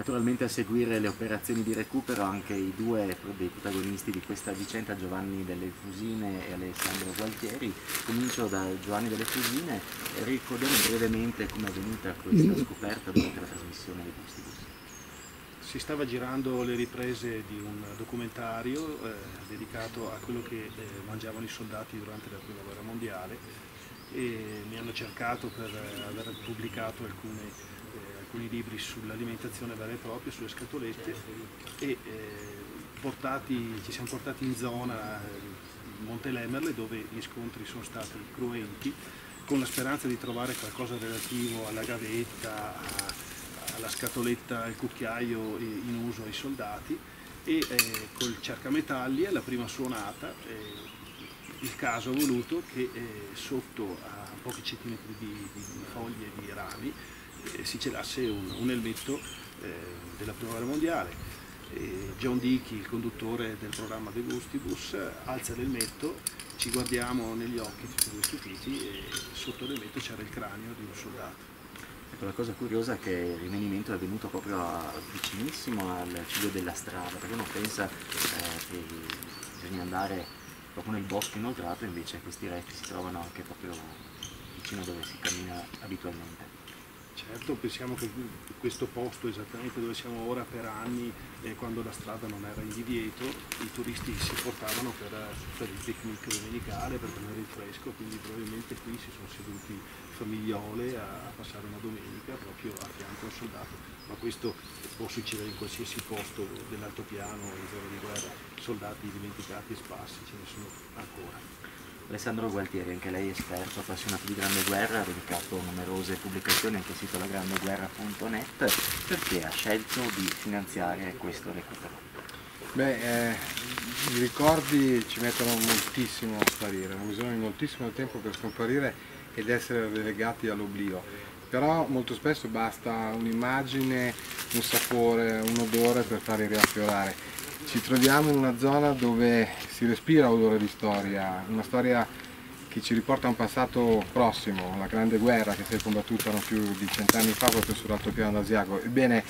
Naturalmente a seguire le operazioni di recupero anche i due dei protagonisti di questa vicenda, Giovanni delle Fusine e Alessandro Gualtieri. Comincio da Giovanni delle Fusine ricordiamo brevemente come è venuta questa scoperta durante la trasmissione di Gustibus. Si stava girando le riprese di un documentario eh, dedicato a quello che eh, mangiavano i soldati durante la prima guerra mondiale e mi hanno cercato per eh, aver pubblicato alcune alcuni libri sull'alimentazione vera e propria, sulle scatolette e eh, portati, ci siamo portati in zona eh, Montelemmerle dove gli scontri sono stati cruenti con la speranza di trovare qualcosa relativo alla gavetta, alla scatoletta, al cucchiaio in uso ai soldati e eh, col cercametalli alla prima suonata eh, il caso ha voluto che eh, sotto a pochi centimetri di, di foglie di rami si celasse un, un elmetto eh, della prima guerra mondiale. John Dickey, il conduttore del programma De Gustibus, alza l'elmetto, ci guardiamo negli occhi tutti due stupiti e sotto l'elmetto c'era il cranio di un soldato. Ecco, la cosa curiosa è che il rimanimento è venuto proprio a, vicinissimo al ciglio della strada, perché uno pensa eh, che bisogna andare proprio nel bosco inoltrato, invece questi resti si trovano anche proprio vicino dove si cammina abitualmente. Certo, pensiamo che questo posto esattamente dove siamo ora per anni, eh, quando la strada non era in i turisti si portavano per, per il picnic domenicale, per tenere il fresco, quindi probabilmente qui si sono seduti famigliole a, a passare una domenica proprio a fianco al soldato, ma questo può succedere in qualsiasi posto dell'altopiano, in zona di guerra, soldati dimenticati e sparsi, ce ne sono ancora. Alessandro Gualtieri, anche lei esperto, appassionato di Grande Guerra, ha dedicato numerose pubblicazioni anche al sito lagrandeguerra.net, perché ha scelto di finanziare questo recupero? Beh, eh, i ricordi ci mettono moltissimo a sparire, hanno bisogno di moltissimo tempo per scomparire ed essere relegati all'oblio. Però molto spesso basta un'immagine, un sapore, un odore per farli riaffiorare ci troviamo in una zona dove si respira odore di storia, una storia che ci riporta a un passato prossimo, la grande guerra che si è combattuta non più di cent'anni fa proprio sull'altopiano d'Asiago. Ebbene,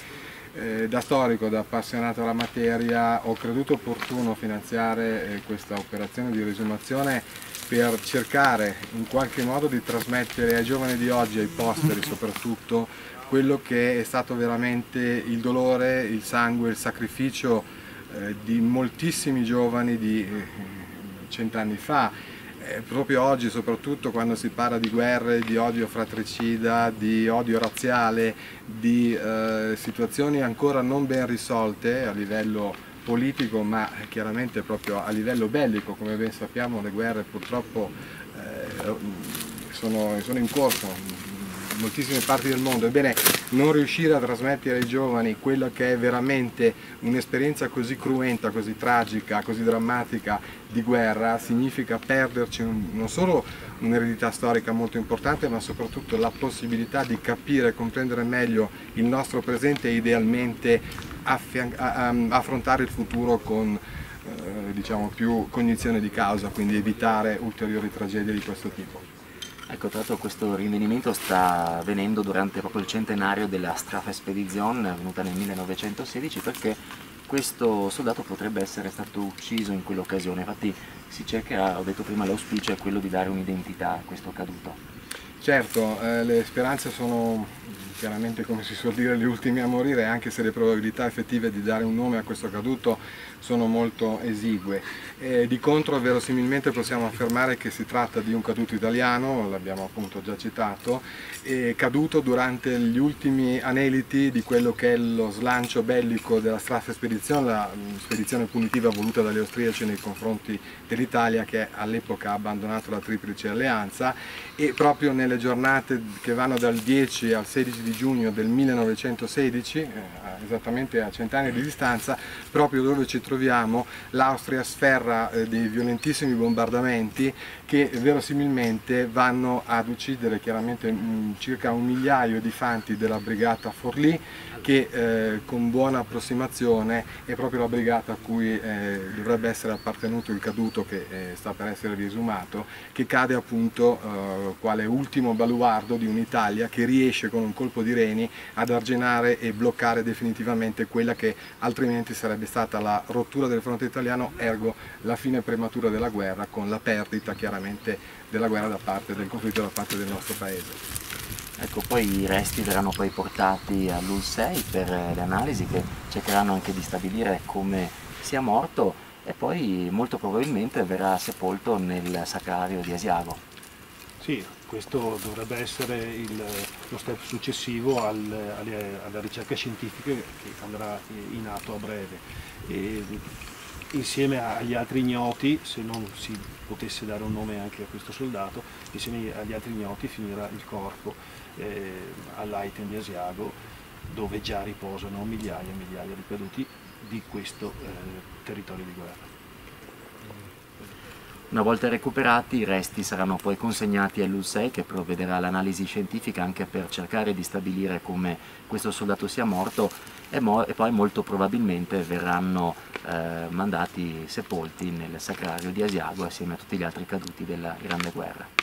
eh, da storico, da appassionato alla materia, ho creduto opportuno finanziare eh, questa operazione di risumazione per cercare in qualche modo di trasmettere ai giovani di oggi, ai posteri soprattutto, quello che è stato veramente il dolore, il sangue, il sacrificio eh, di moltissimi giovani di eh, cent'anni fa. Eh, proprio oggi, soprattutto quando si parla di guerre, di odio fratricida, di odio razziale, di eh, situazioni ancora non ben risolte a livello politico ma chiaramente proprio a livello bellico, come ben sappiamo le guerre purtroppo eh, sono, sono in corso moltissime parti del mondo, ebbene non riuscire a trasmettere ai giovani quello che è veramente un'esperienza così cruenta, così tragica, così drammatica di guerra significa perderci un, non solo un'eredità storica molto importante ma soprattutto la possibilità di capire e comprendere meglio il nostro presente e idealmente affrontare il futuro con eh, diciamo, più cognizione di causa, quindi evitare ulteriori tragedie di questo tipo. Ecco, tra l'altro questo rinvenimento sta avvenendo durante proprio il centenario della Strafe Spedizione, avvenuta nel 1916, perché questo soldato potrebbe essere stato ucciso in quell'occasione, infatti si cerca, ho detto prima, l'auspicio è quello di dare un'identità a questo caduto. Certo, eh, le speranze sono chiaramente come si suol dire gli ultimi a morire, anche se le probabilità effettive di dare un nome a questo caduto sono molto esigue. E di contro verosimilmente possiamo affermare che si tratta di un caduto italiano, l'abbiamo appunto già citato, caduto durante gli ultimi aneliti di quello che è lo slancio bellico della Strafe Spedizione, la spedizione punitiva voluta dagli austriaci nei confronti dell'Italia che all'epoca ha abbandonato la Triplice Alleanza e proprio nelle giornate che vanno dal 10 al 16 di giugno del 1916, eh, esattamente a cent'anni di distanza, proprio dove ci troviamo l'Austria sferra eh, dei violentissimi bombardamenti che verosimilmente vanno ad uccidere chiaramente mh, circa un migliaio di fanti della brigata Forlì che eh, con buona approssimazione è proprio la brigata a cui eh, dovrebbe essere appartenuto il caduto che eh, sta per essere riesumato, che cade appunto eh, quale ultimo baluardo di un'Italia che riesce con un colpo di reni ad arginare e bloccare definitivamente quella che altrimenti sarebbe stata la rottura del fronte italiano, ergo la fine prematura della guerra con la perdita chiaramente della guerra da parte del conflitto da parte del nostro paese. Ecco, poi i resti verranno poi portati all'UL6 per le analisi che cercheranno anche di stabilire come sia morto e poi molto probabilmente verrà sepolto nel sacrario di Asiago. Sì, questo dovrebbe essere il, lo step successivo al, alle, alle, ricerche scientifiche che andrà in atto a breve. E insieme agli altri ignoti, se non si potesse dare un nome anche a questo soldato, insieme agli altri ignoti finirà il corpo eh, all'Aiten di Asiago dove già riposano migliaia e migliaia di caduti di questo eh, territorio di guerra. Una volta recuperati i resti saranno poi consegnati all'USEI che provvederà all'analisi scientifica anche per cercare di stabilire come questo soldato sia morto e, mo e poi molto probabilmente verranno eh, mandati sepolti nel sacrario di Asiago assieme a tutti gli altri caduti della Grande Guerra.